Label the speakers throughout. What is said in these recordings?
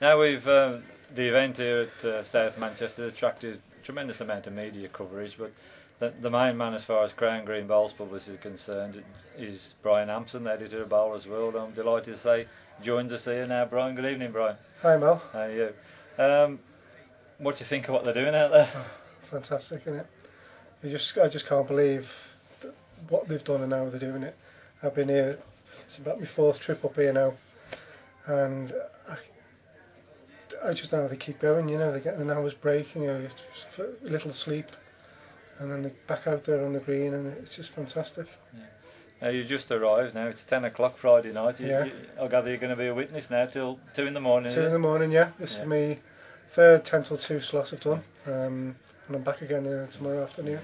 Speaker 1: Now we've um, the event here at uh, South Manchester attracted a tremendous amount of media coverage, but the, the main man as far as Crown Green Bowls publicity is concerned is Brian Hampson, the editor of Bowlers World. I'm delighted to say joins us here now. Brian, good evening, Brian.
Speaker 2: Hi Mel.
Speaker 1: How are you? Um, what do you think of what they're doing out there?
Speaker 2: Oh, fantastic, isn't it? You just, I just can't believe what they've done and how they're doing it. I've been here, it's about my fourth trip up here now, and I, I just know they keep going, you know, they're getting an hour's break, you know, a little sleep, and then they're back out there on the green, and it's just fantastic.
Speaker 1: Yeah. Now you just arrived now, it's 10 o'clock Friday night. You,
Speaker 2: yeah.
Speaker 1: You, I gather you're going to be a witness now till 2 in the morning.
Speaker 2: 2 in the morning, yeah. This yeah. is my third 10 till 2 slot I've done, um, and I'm back again uh, tomorrow afternoon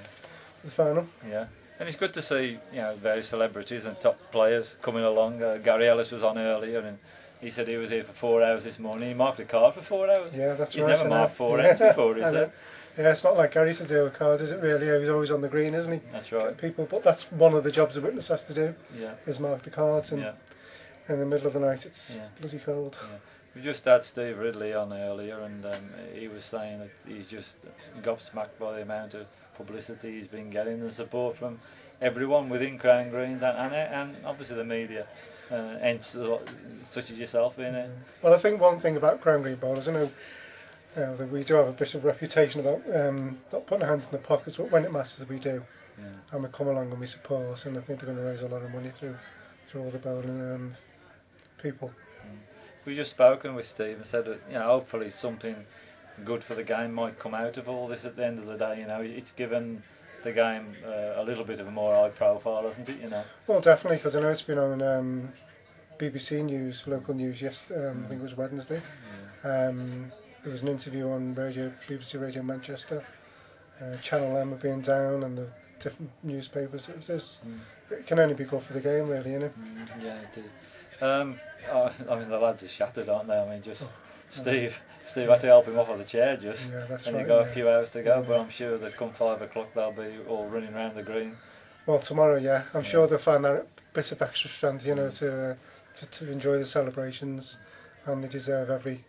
Speaker 2: for the final.
Speaker 1: Yeah. And it's good to see, you know, various celebrities and top players coming along. Uh, Gary Ellis was on earlier, and he said he was here for four hours this morning. He marked a card for four hours.
Speaker 2: Yeah, that's
Speaker 1: He's
Speaker 2: right.
Speaker 1: He's never marked four ends before, is it?
Speaker 2: Yeah, it's not like Gary to do a card, is it really? He's always on the green, isn't he?
Speaker 1: That's right.
Speaker 2: People, but that's one of the jobs a witness has to do.
Speaker 1: Yeah.
Speaker 2: Is mark the cards, and
Speaker 1: yeah.
Speaker 2: in the middle of the night it's yeah. bloody cold.
Speaker 1: Yeah. We just had Steve Ridley on earlier, and um, he was saying that he's just gobsmacked by the amount of publicity he's been getting and support from everyone within Crown Greens and, and, and obviously the media, uh, and such as yourself in it.
Speaker 2: Well, I think one thing about Crown Green bowlers, I know uh, that we do have a bit of reputation about um, not putting our hands in the pockets, but when it matters, we do.
Speaker 1: Yeah.
Speaker 2: And we come along and we support, and I think they're going to raise a lot of money through through all the bowling um, people.
Speaker 1: Mm. We just spoken with Steve and said that you know hopefully something good for the game might come out of all this at the end of the day. You know, it's given the game uh, a little bit of a more high profile, hasn't it? You know.
Speaker 2: Well, definitely, because I know it's been on um, BBC News, local news. Yes, um, I think it was Wednesday.
Speaker 1: Yeah.
Speaker 2: Um, there was an interview on radio, BBC Radio Manchester. Uh, Channel M being down, and the different newspapers. It was just, mm. it can only be good for the game, really, you know.
Speaker 1: Mm, yeah, it did. Um, oh, I mean, the lads are shattered, aren't they? I mean, just oh, Steve. Steve had to help him off of the chair just,
Speaker 2: yeah, that's
Speaker 1: and
Speaker 2: right,
Speaker 1: you got
Speaker 2: yeah.
Speaker 1: a few hours to go.
Speaker 2: Yeah.
Speaker 1: But I'm sure that come five o'clock they'll be all running around the green.
Speaker 2: Well, tomorrow, yeah, I'm sure they'll find that bit of extra strength, you know, to uh, for, to enjoy the celebrations, and they deserve every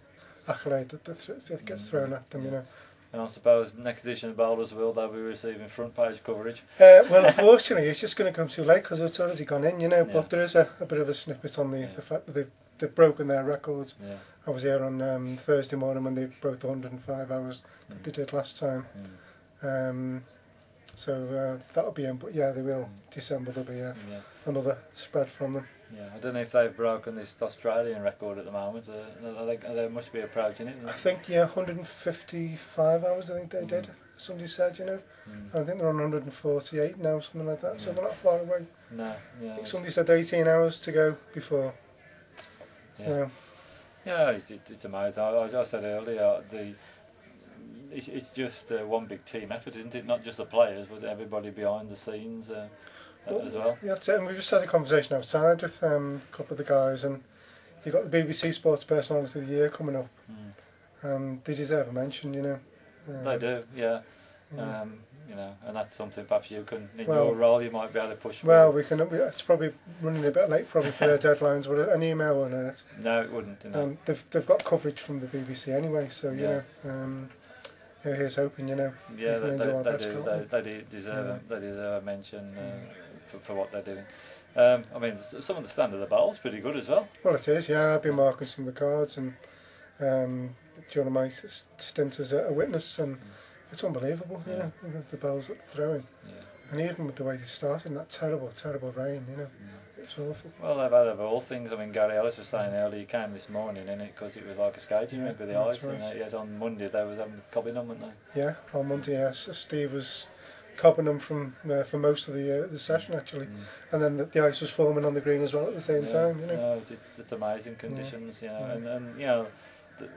Speaker 2: accolade that, that, th that gets thrown at them, you know.
Speaker 1: And I suppose next edition of Bowlers World they'll be receiving front page coverage.
Speaker 2: Uh, well, unfortunately, it's just going to come too late because it's already gone in, you know.
Speaker 1: Yeah.
Speaker 2: But there is a, a bit of a snippet on the, the fact that they've, they've broken their records.
Speaker 1: Yeah.
Speaker 2: I was here on um, Thursday morning when they broke the 105 hours that
Speaker 1: Mm.
Speaker 2: they did last time.
Speaker 1: Mm.
Speaker 2: Um, so uh, that'll be in, but yeah, they will. December there'll be uh,
Speaker 1: Yeah.
Speaker 2: another spread from them.
Speaker 1: Yeah, I don't know if they've broken this Australian record at the moment. Uh, they, they must be approaching it.
Speaker 2: I think yeah, 155 hours. I think they did. Somebody said, you know.
Speaker 1: Mm.
Speaker 2: I think they're on 148 now, something like that. So they're not far away.
Speaker 1: No, yeah.
Speaker 2: think somebody said 18 hours to go before.
Speaker 1: Yeah, yeah it's, it, it's amazing. I, said earlier, the it's, it's just uh, one big team effort, isn't it? Not just the players, but everybody behind the scenes uh,
Speaker 2: Well,
Speaker 1: as well.
Speaker 2: yeah. And we just had a conversation outside with um, a couple of the guys, and you got the BBC Sports Personality of the Year coming up,
Speaker 1: Mm.
Speaker 2: and they deserve a mention, you know. Um,
Speaker 1: They do, yeah.
Speaker 2: yeah.
Speaker 1: Um, you know, and that's something perhaps you can, in
Speaker 2: Well-
Speaker 1: your role, you might be able to push.
Speaker 2: Well,
Speaker 1: forward.
Speaker 2: we can. We, it's probably running a bit late, probably for their deadlines. But an email on it,
Speaker 1: no, it wouldn't.
Speaker 2: And they've they've got coverage from the BBC anyway. So you
Speaker 1: Yeah.
Speaker 2: know, um, here's hoping. You know,
Speaker 1: yeah, they,
Speaker 2: do
Speaker 1: they, they do. They, they do deserve.
Speaker 2: Yeah.
Speaker 1: A, they deserve a mention uh, for, for what they're doing. Um, I mean, some of the standard of the bowl's pretty good as well.
Speaker 2: Well, it is. Yeah, I've been marking some of the cards, and um, during my stint as a, a witness, and it's unbelievable. You
Speaker 1: Yeah.
Speaker 2: know, the, balls that they're throwing,
Speaker 1: Yeah.
Speaker 2: and even with the way they started, that terrible, terrible rain. You know, it's awful.
Speaker 1: Well, they've had of all things. I mean, Gary Ellis was saying earlier, he came this morning in it because it was like a skating
Speaker 2: Yeah,
Speaker 1: rink with the ice. And
Speaker 2: right.
Speaker 1: yet on Monday they were having cobbing them, weren't they?
Speaker 2: Yeah, on Monday, yes, Steve was copping them from uh, for most of the uh, the session actually, and then the, the ice was forming on the green as well at the same
Speaker 1: yeah.
Speaker 2: time. You know.
Speaker 1: No, it's, it's, amazing conditions, you know,
Speaker 2: Yeah.
Speaker 1: and, and you know,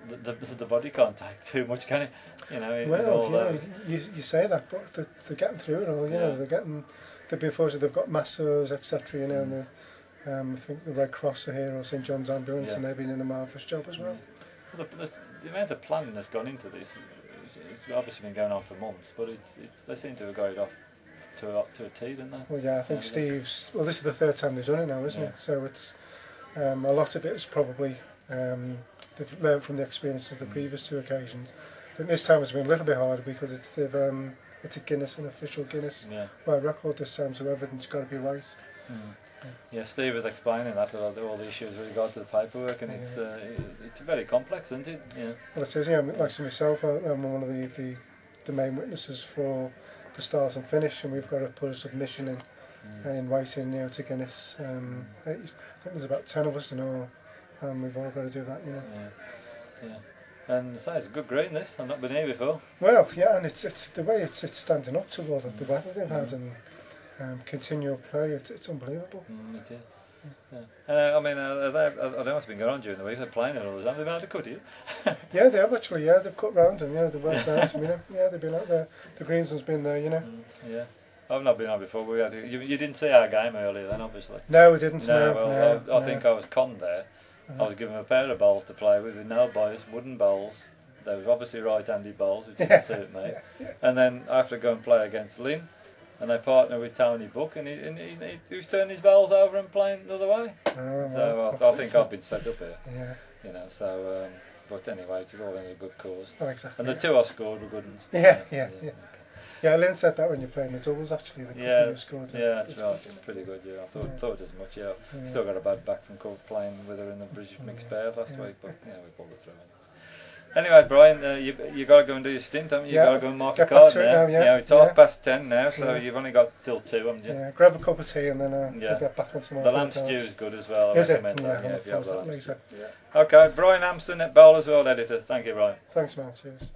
Speaker 1: the, the, the, body can't take too much, can it? You know,
Speaker 2: Well, you know, you, you say that, but they're, they're getting through it all. You
Speaker 1: Yeah.
Speaker 2: know, they're getting. They've been fortunate. They've got masseurs, etc. You know, and the, um, I think the Red Cross are here or St John's Ambulance,
Speaker 1: Yeah.
Speaker 2: and they've been in a marvellous job as well.
Speaker 1: Well, the, the, the amount of planning that's gone into this, it's, it's obviously been going on for months, but it's, it's they seem to have got it off to a, to a T, didn't they?
Speaker 2: Well, yeah, I think Steve's. Well, this is the third time they've done it now, isn't
Speaker 1: Yeah.
Speaker 2: it? So it's um, a lot of it is probably um, they've learned from the experience of the previous two occasions. I think this time has been a little bit harder because it's they've um, it's a Guinness, an official Guinness
Speaker 1: Yeah.
Speaker 2: world record this time, so everything's got to be right.
Speaker 1: Mm. Yeah, Steve was explaining that all the, all the issues with regard to the paperwork, and it's uh, it's very complex, isn't it? Yeah.
Speaker 2: Well, it is, yeah. Like to myself, I- I'm one of the, the the main witnesses for the start and finish, and we've got to put a submission in
Speaker 1: Mm.
Speaker 2: in writing, you know, to Guinness. Um, I think there's about ten of us in all, and we've all got to do that, you know.
Speaker 1: Yeah. Yeah. And so it's good green this. I've not been here before.
Speaker 2: Well, yeah, and it's it's the way it's it's standing up to all the, the weather they've had and um, continual play. It's it's unbelievable.
Speaker 1: Mm, it is. Yeah. Uh, I mean, uh, they, I don't know what's been going on during the week. They're playing it all the time. They've been able to cut it.
Speaker 2: Yeah, they have actually. Yeah, they've cut round them. yeah, they've worked round. You know, yeah, they've been out there. The Greenson's been there. You know.
Speaker 1: Mm, yeah. I've not been on before. We had to, you, you didn't see our game earlier, then, obviously.
Speaker 2: No, we didn't.
Speaker 1: No,
Speaker 2: No,
Speaker 1: well,
Speaker 2: no,
Speaker 1: I, I
Speaker 2: no.
Speaker 1: think I was conned there. I was given a pair of bowls to play with, with no bias, wooden bowls. They were obviously right-handed bowls, which didn't suit me. And then I have to go and play against Lynn, and I partner with Tony Book, and, he, and he, he, who's turning his bowls over and playing the other way.
Speaker 2: Oh,
Speaker 1: So I, I think I've been set up here,
Speaker 2: Yeah,
Speaker 1: you know. So, um, but anyway, it was all in a good cause.
Speaker 2: oh, exactly.
Speaker 1: And the two I scored were good ones.
Speaker 2: Yeah, yeah, yeah. Yeah, Lynn said that when you're playing the doubles. Actually, the
Speaker 1: Yeah,
Speaker 2: you've scored.
Speaker 1: Yeah, that's right. It's pretty good. Yeah, I thought
Speaker 2: Yeah.
Speaker 1: thought as much. Yeah,
Speaker 2: Yeah.
Speaker 1: still got a bad back from playing with her in the British mixed pairs last
Speaker 2: Yeah.
Speaker 1: week, but yeah, we pulled it through. Anyway, Brian, uh, you you got to go and do your stint, haven't you?
Speaker 2: Yeah,
Speaker 1: You got to go and mark
Speaker 2: get
Speaker 1: a card now.
Speaker 2: now, yeah,
Speaker 1: it's half
Speaker 2: yeah.
Speaker 1: past ten now, so
Speaker 2: Yeah.
Speaker 1: you've only got till two, haven't you?
Speaker 2: Yeah, grab a cup of tea and then uh,
Speaker 1: Yeah.
Speaker 2: get back on some more
Speaker 1: The lamb stew is good as well. I
Speaker 2: Is
Speaker 1: recommend
Speaker 2: Yeah,
Speaker 1: that. Yeah,
Speaker 2: I'll
Speaker 1: if you have
Speaker 2: that later. Yeah.
Speaker 1: Okay, Brian Hampson at Bowlers World, editor. Thank you, Brian.
Speaker 2: Thanks, man. Cheers.